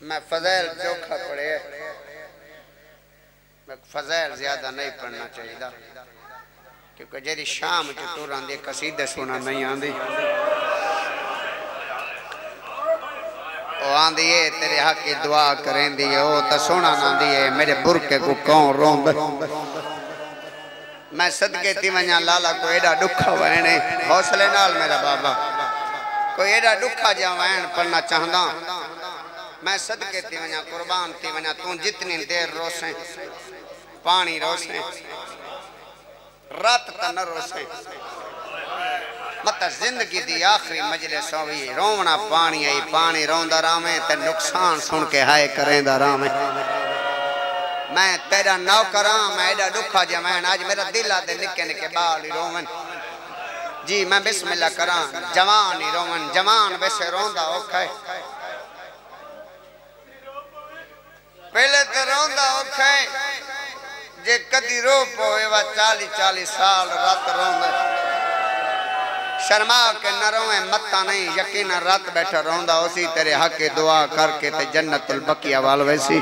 मैं फजैल चोखा पढ़े मैं फजैल ज़्यादा नहीं पढ़ना चाहिए क्योंकि जेरी शाम च तुर कसीदे सुना नहीं आंदी। आंदी है, तेरे हक की दुआ करेंदी है वो तो सोना नांदी है, मेरे बुरके को कौन रोंद। मैं सदके ती वञा, लाला को एडा दुखा वहने हौसले नाल मेरा बाबा। कोई एडा दुखा जा वहन पढ़ना चाहता मैं सदके ती वञा, कुर्बान थी वञा, तू जितनी देर रोसे पानी रोसे, रात त न रोसे। मत ज़िंदगी दी आखिरी मजलिस होवी रोवना पानी आई पानी रोंदा रामे ते नुकसान सुन के हाय करेंदा रामे मैं तेरा नौकर मैं एडा दुखा जमैन आज मेरा दिल आते निके निके बाल रोवन। जी, मैं बिस्मिल्लाह करा, जवान ही रोवन, जवान वैसे रोंदा औखा है। पहले तो रोंदा औखा जे कदी रो पोए वा चाली चाली साल रात रोंदा शर्मा के न रोए मत्ता नहीं, यकीन रात बैठा रोंदा उसी तेरे हक की दुआ करके ते जन्नतुल बकिया वाल वैसी।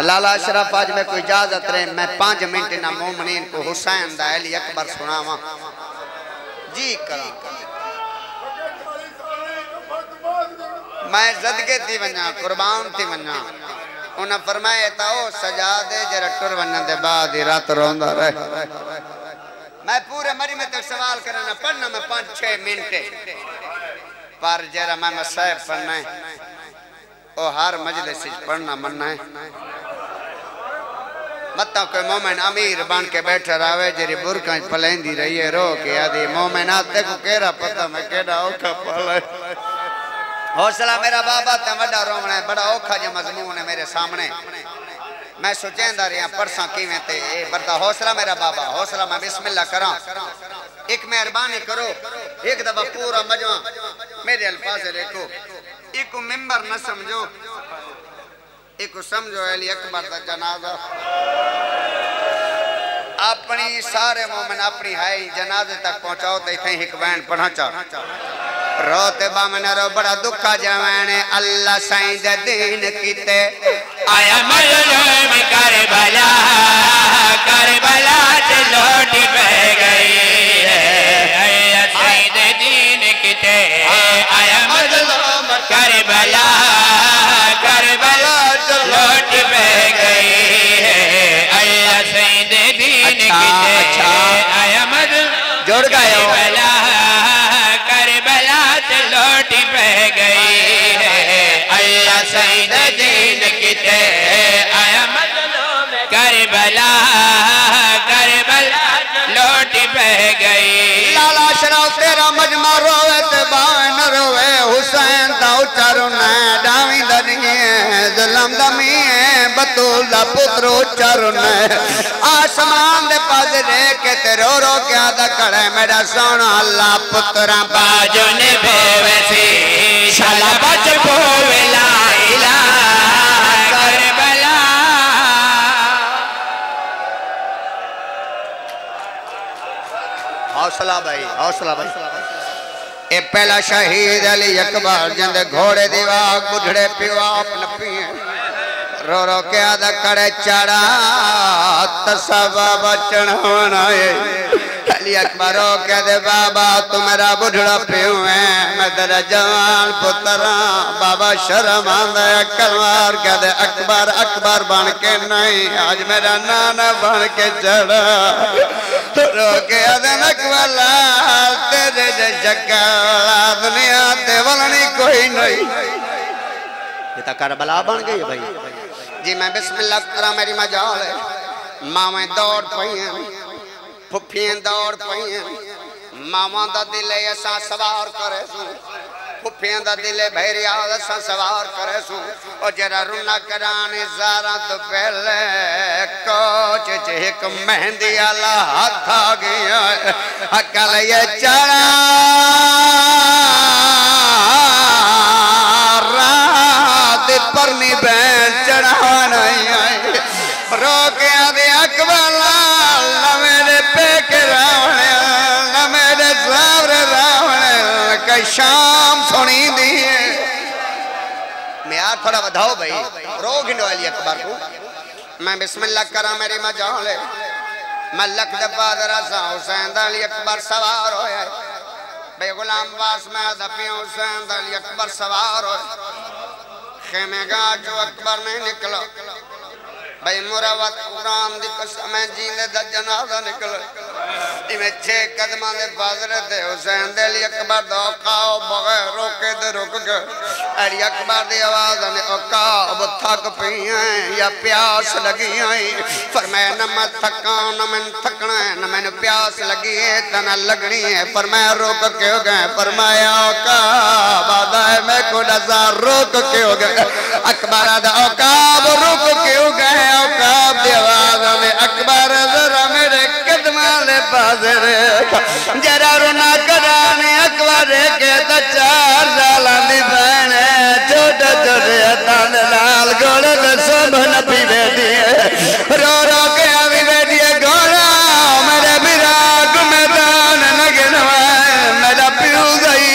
लाला अशरफ, आज में कोई इजाज़त रहे, मैं पाँच मिनट ना मोमनीन को हुसैन दा अली अकबर सुनावा। जी करा। मैं जदगे थी वञा, कुर्बान थी वञा। उन फरमाए था ओ सजा दे, जरा टुर वञण दे बाद रात रोंदा रहे। मैं पूरे मरी में तो सवाल करना, पढ़ना मैं पाँच, छह मिनट। पर जरा मैं मसाहब पढ़ना है ओ हर मजलिस पढ़ना मनना है। मत कोई मोमिन अमीर बन के बैठा रहे, जेरी बुरका पलेंदी रही है, रो के आदि। मोमिन, आते को केरा पता मैं केड़ा औखा पल हौसला मेरा बाबा ते बड़ा रोवना है, बड़ा औखा जो मजमून है मेरे सामने। मैं सोचेंदा रहा, परसा बरदा हौसला मेरा बाबा, हौसला मैं बिस्मिल्लाह करा। एक मेहरबानी करो एक दफ़ा पूरा मजमा मेरे अल्फाज देखो। एक मेंबर न समझो। एक समझो, अली अकबर का जनाजा। अपनी सारे मोमिन अपनी हाई जनाजे तक पहुंचाओ तो इथे एक बैन पढ़ा चा रोते बामन रो बड़ा दुखा जवान अल्लाह साईं दे दीन कीते। आया मजलूम करबला करबला से लौट बह गई। है बतूल दा पुत्र उच्चा आसमान दे पास रे के ते रो रो के आदा खड़ा मेरा सोना अल्लाह पुत्रा बाजो ने बेवसी शाला बच बोला इला करबला हौसला भाई हौसला भाई। ए पहला शहीद अली अकबर, जिंदे घोड़े दी वाग पिवा आप पिए। रो रो के आदा कड़े चढ़ा तसबा बचन बनाए अली अकबर दे, बाबा है, मैं तेरा जवान पुत्रा बाबा, शर्म दे, अकबर अकबर बन के नहीं, आज मेरा नाना बन के चढ़ा। रो के आदे अकबला तेरे दुनिया ते वलनी कोई नहीं। ये तो करबला बन गई भाई। जी, मैं बिस्मिल्लाह करा, मेरी मजाल मावे दौड़ पई फुफियाँ दौड़ पई मावा दा दिल असा सवार करे सू। फुफियाँ दा दिल भैरिया असा सवार करे सू। ओ जरा रुना कराने जारा तो पहले कोच च एक मेहंदी वाला हाथ आ गया अकल ये चढ़ा। का शाम सुनी दी है। मैं यार थोड़ा बताओ भाई रोग हिंडो अली अकबर को। मैं बिस्मिल्लाह करा मेरी मजाले मैं लख दफ़ा जरा सा हुसैन अली अकबर सवार होया बे गुलाम वास में दपिया हुसैन अली अकबर सवार होया खेमे गा जो अकबर नहीं निकला। भाई मुरावत कुरान दी कसम है जींदे दा जनाजा निकल। रोके रुक प्यास लगी हैं फरमाया न मैं थका, न मैं थकना है न मैंने प्यास लगी है त न लगनी है फरमाया रोक के हो गए। फरमाया औकाब आदा है मैं को नजा रोक के हो गए। अकबर ले पास रे जरा रोना कराने, अकबर के तो चार साल बहन छोटे छोटे तान लाल गोले सब नबी बेटी रो रो के अभी बेटी गोला, मेरे विराग में दान नगन मेरा प्यू गई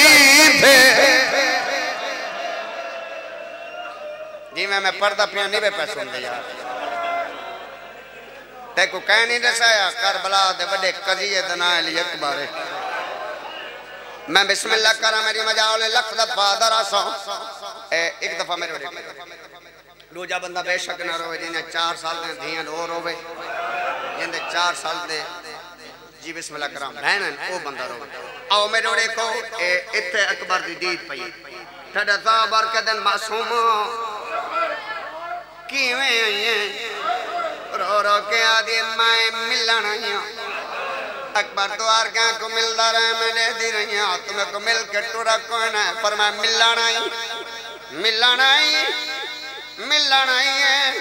जी, मैं मैं पर्दा पिया, नहीं बे पैसों यार। ते को कह नहीं दसाया करबला दे बड़े कजिए अली अकबर मैं बिस्मिल्लाह करा, मेरी मजाल लख दफ़ा दरा सौ। ए, एक दफ़ा मेरे ओरे दूजा बंदा बेशक ना रोवे जिन्हें चार साल दे धियाँ और रोवे। जिंदे चार साल दे जी बिस्मिल्लाह करा बहन ओ बंदा रोवे। आओ मेरे को, ए इथे अकबर दी दीद पई। ठड़ा साबर के दिन मासूम किवें आई है रो रो के आदि मैं मिलन अकबर तो आर क्या को मिलता रहे मैंने दी रही तुम्हें को मिल के टूरा कौन है? पर मैं मिलन आई। मिलन आई मिलन आई है।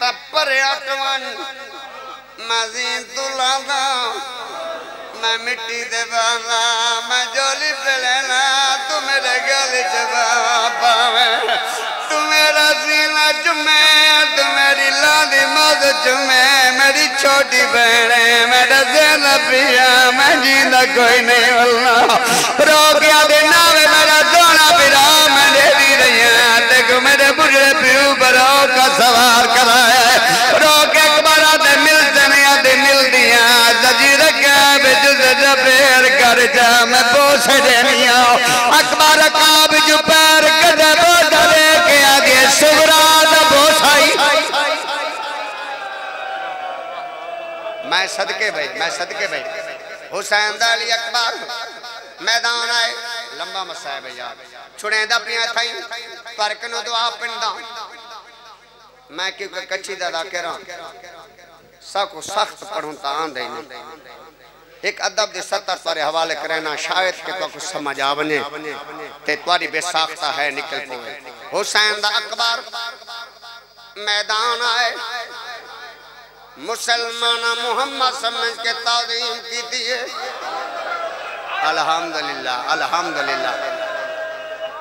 तब पर अकवन मजीन तुला मैं मिट्टी दे मैं जोली पे लेना चुमे मेरी छोटी है मेरा जेना पिया मैं जीना कोई नहीं बोलना रो गया दे नावे, मेरा दोना पिरा मैं दे दी रही देखो मेरे बुढ़े पिरू बरो का सवार कराया। रो के अकबरा दे मिलते नहीं दे मिल दिया बिज जबेर कर जा, मैं पोस देनी अकबर सदके भाई, मैं सदके भाई। हुसैन दा अली अकबर, मैदान आए। लंबा मसा है भैया छुड़े दा पिया थाई पर कनो दुआ पिंडा। मैं क्योंकि कच्ची दा दाकेरा सबको सख्त पढ़ूं ता आंदे एक अदब दे सत्तर पर हवाले करना शायद के तो कुछ समझ आ बने ते तुम्हारी बेसाख्ता है निकल पवे। हुसैन दा अकबर, मैदान आए। मुसलमान मोहम्मद समझ के ताजीम की थी अल्हम्दुलिल्लाह अल्हम्दुलिल्लाह।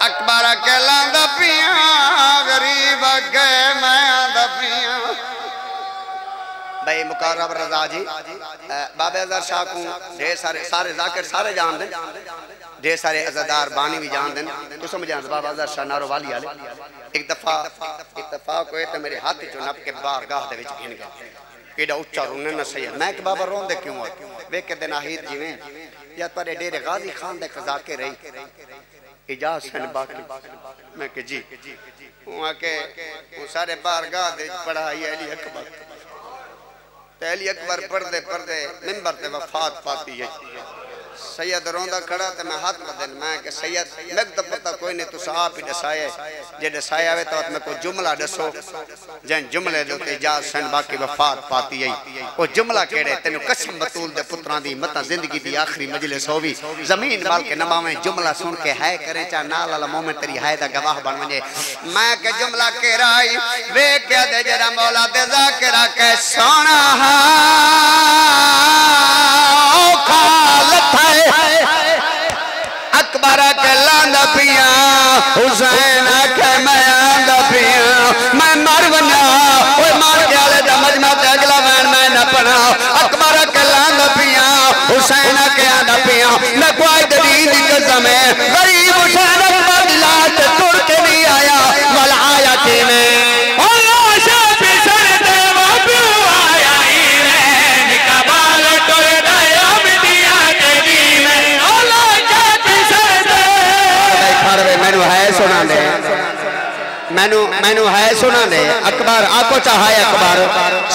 अकबर के लांदा पिया, गरीब के मैं आंदा पिया। भाई मुकर्रब रजा जी बाबे अजहर शाह को ढेर सारे सारे जाकिर सारे जान दे ढेर सारे अजादार बानी भी जान देन तू समझ बाबा अजहर शाह नारो वाली वाले एक दफ़ा इत्तेफाक होए तो मेरे हाथ चो नप के बारगाह दे विच गिन गए एडा उच्चा रोने न सही मैं कि बाबा रोंदे क्यों हो वे के दिन आहिर जिवें, या तेरे डेरे गाजी खान दे खजाके रही। इजाज सन बाकी। मैं कि जी वहाँ के वो सारे बारगाह दे पढ़ाई अली अकबर। ते अली अकबर पढ़दे पढ़दे मिंबर ते वफात पाती है। सैयद रोंदा खड़ा ते मैं हाथ बदल मैं कि सैयद, मैं तो पता कोई नहीं, तुस आप ही दसाए। जे दसाया वे तो मैं को जुमला दसो। जन जुमले दे ते जा सन बाकी वफात पाती है ओ जुमला केड़े, तेनु कसम बतूल दे पुत्रां दी, मता ज़िंदगी दी आखिरी मजलिस होवी। ज़मीन माल के नमावे जुमला सुन के है करे चा नाल वाला मोमेंट तेरी है दा गवाह बन वने मैं के जुमला के राई वे क्या दे जरा मौला दे जाकिरा के सोना खाल पिया हुसैन के मैं आंदा पिया मैं मर बना मार के आले दा अगला वैन मैं ना पढ़ा अकबर के लांदा पिया हुसैन के आंदा पिया मैं कोई दलील कसम मैनू मैनू है सुना ने अकबर आको चाहे अकबर।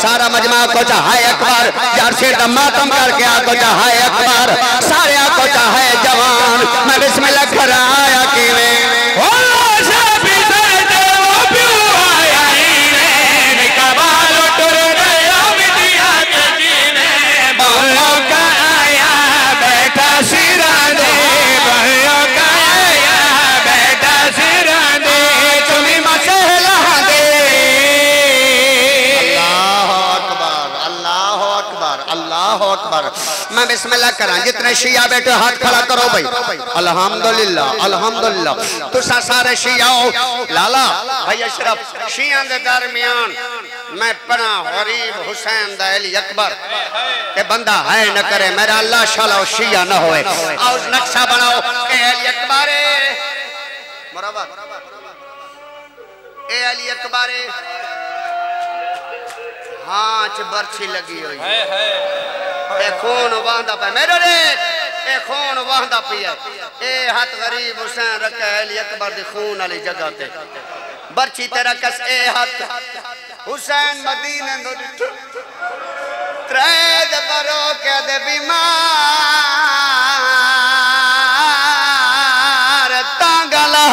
सारा मजमा आको चाहे अकबर। यार का मातम करके आको चाहे अकबर। सारे आको चाहे जवान। मैं बिस्मिल्लाह कराया किवें? बिस्मिल्लाह करा, जितने शिया बैठे हाथ खड़ा करो भाई। अल्हम्दुलिल्लाह अल्हम्दुलिल्लाह। तुसा सारे शियाओ लाला, भाई अशरफ, शिया के दरमियान मैं पढ़ा गरीब हुसैन दा अली अकबर, के बंदा है न करे, मेरा अल्लाह शाला शिया न होए। आओ, नक्शा बनाओ, ए अली अकबर। मुराबाद ए अली अकबर। हाँ बर्छी लगी हुई। खून वहदा पे, मेरे ए खून वहदा पिया ए हाथ गरीब हुसैन रखे अली अकबर दी खून वाली जगह ते। बर्छी ते रखस ए हुसैन मदीने नो त्रै दबरो के दे बीमार तांगला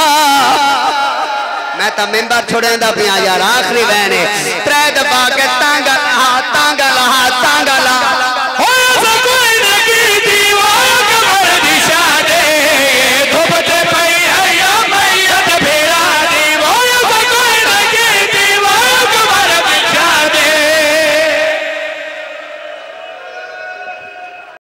मैं तो मेंबर छोड़ेंदा पिया यार, आखिरी बहने त्रै दबा के तांगा हा तांगा ला तांगा ला।